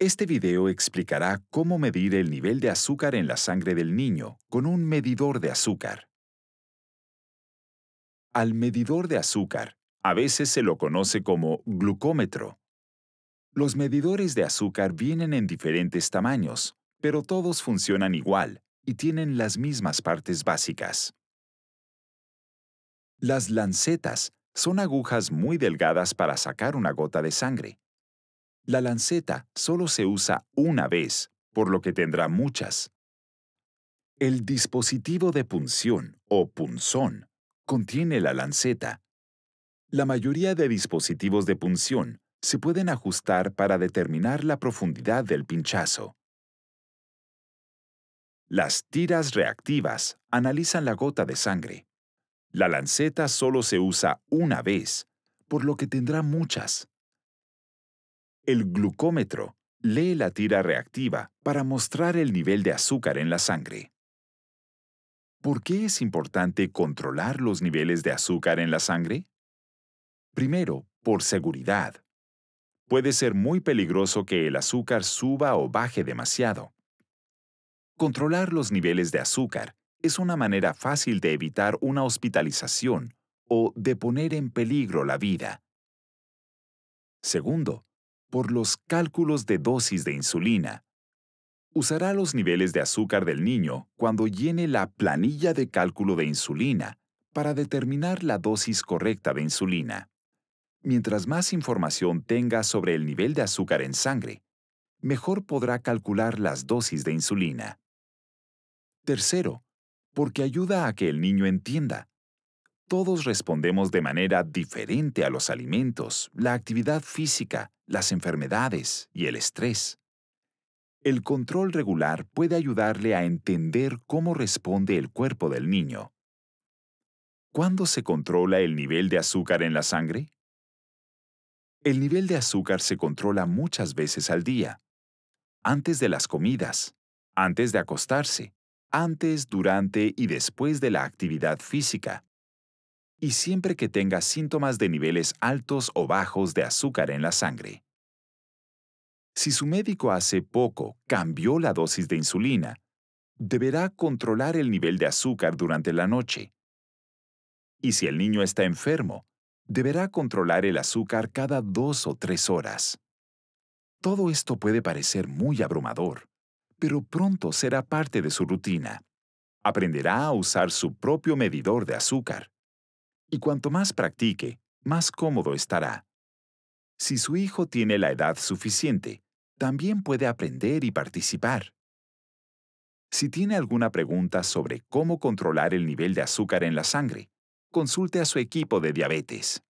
Este video explicará cómo medir el nivel de azúcar en la sangre del niño con un medidor de azúcar. Al medidor de azúcar, a veces se lo conoce como glucómetro. Los medidores de azúcar vienen en diferentes tamaños, pero todos funcionan igual y tienen las mismas partes básicas. Las lancetas son agujas muy delgadas para sacar una gota de sangre. La lanceta solo se usa una vez, por lo que tendrá muchas. El dispositivo de punción o punzón contiene la lanceta. La mayoría de dispositivos de punción se pueden ajustar para determinar la profundidad del pinchazo. Las tiras reactivas analizan la gota de sangre. La lanceta solo se usa una vez, por lo que tendrá muchas. El glucómetro lee la tira reactiva para mostrar el nivel de azúcar en la sangre. ¿Por qué es importante controlar los niveles de azúcar en la sangre? Primero, por seguridad. Puede ser muy peligroso que el azúcar suba o baje demasiado. Controlar los niveles de azúcar es una manera fácil de evitar una hospitalización o de poner en peligro la vida. Segundo, por los cálculos de dosis de insulina. Usará los niveles de azúcar del niño cuando llene la planilla de cálculo de insulina para determinar la dosis correcta de insulina. Mientras más información tenga sobre el nivel de azúcar en sangre, mejor podrá calcular las dosis de insulina. Tercero, porque ayuda a que el niño entienda todos respondemos de manera diferente a los alimentos, la actividad física, las enfermedades y el estrés. El control regular puede ayudarle a entender cómo responde el cuerpo del niño. ¿Cuándo se controla el nivel de azúcar en la sangre? El nivel de azúcar se controla muchas veces al día. Antes de las comidas, antes de acostarse, antes, durante y después de la actividad física y siempre que tenga síntomas de niveles altos o bajos de azúcar en la sangre. Si su médico hace poco cambió la dosis de insulina, deberá controlar el nivel de azúcar durante la noche. Y si el niño está enfermo, deberá controlar el azúcar cada dos o tres horas. Todo esto puede parecer muy abrumador, pero pronto será parte de su rutina. Aprenderá a usar su propio medidor de azúcar y cuanto más practique, más cómodo estará. Si su hijo tiene la edad suficiente, también puede aprender y participar. Si tiene alguna pregunta sobre cómo controlar el nivel de azúcar en la sangre, consulte a su equipo de diabetes.